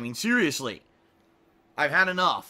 I mean, seriously. I've had enough.